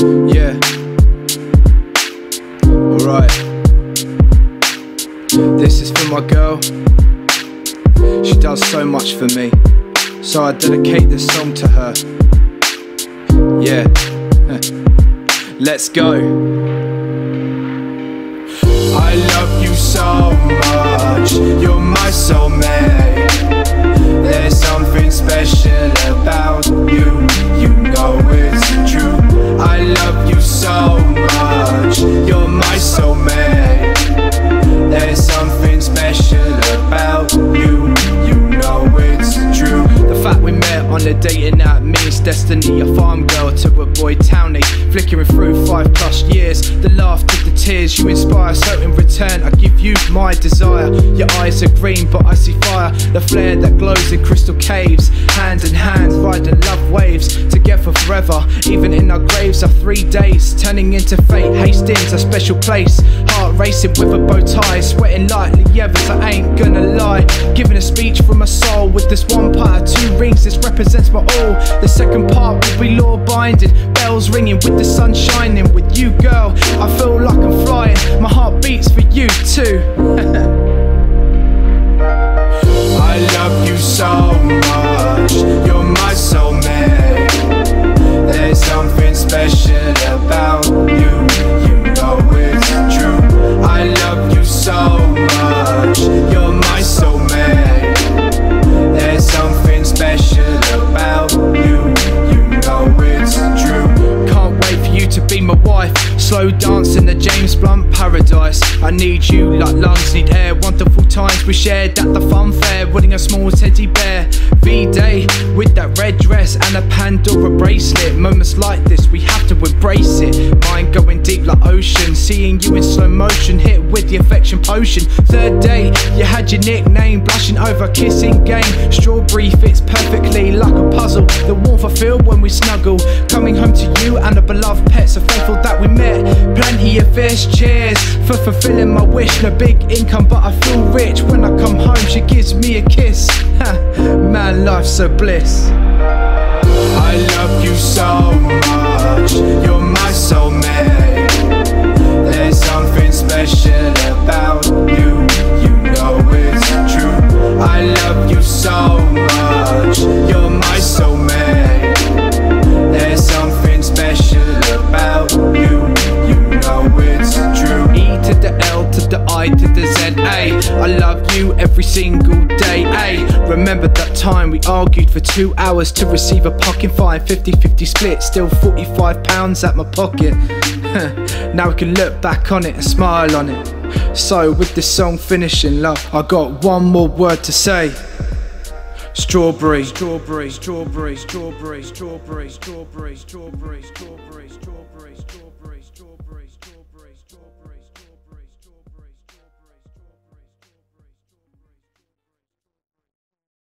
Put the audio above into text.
Yeah. Alright. This is for my girl. She does so much for me. So I dedicate this song to her. Yeah. Let's go. I love you so much. You're my soulmate. Dating app means destiny. A farm girl to a boy townie. Flickering through five plus years. The laughter, the tears you inspire. So in return, I give you my desire. Your eyes are green, but I see fire. The flare that glows in crystal caves. Hand in hand, riding love waves. Together forever. Even in our graves are three days. Turning into fate. Hastings, a special place. Heart racing with a bow tie. Sweating lightly, yeah, but I ain't gonna lie. Giving a speech from rings. This represents my all. The second part will be law binding. Bells ringing with the sun shining. With you, girl, I feel like I'm flying. My heart beats for you too. James Blunt paradise. I need you like lungs need air. Wonderful times we shared at the fun fair. Winning a small teddy bear. V Day with that red dress and a Pandora bracelet. Moments like this, we have to embrace it. Mind going deep like ocean. Seeing you in slow motion, hit with the affection potion. Third day, you had your nickname. Blushing over kissing game. Strawberry fits perfectly like a puzzle. The warmth I feel when we snuggle. Coming home to you and a beloved pet. So thankful that we met. Plenty of fish, cheers for fulfilling my wish. No big income, but I feel rich when I come home. She gives me a kiss. Man, life's so bliss. I love you so much. You're my soulmate. Every single day. A. Remember that time we argued for two hours to receive a parking fine. 50 50 split, still 45 pounds at my pocket. now we can look back on it and smile on it. So, with this song finishing, love, I got one more word to say. Strawberry, strawberry, strawberry, strawberry.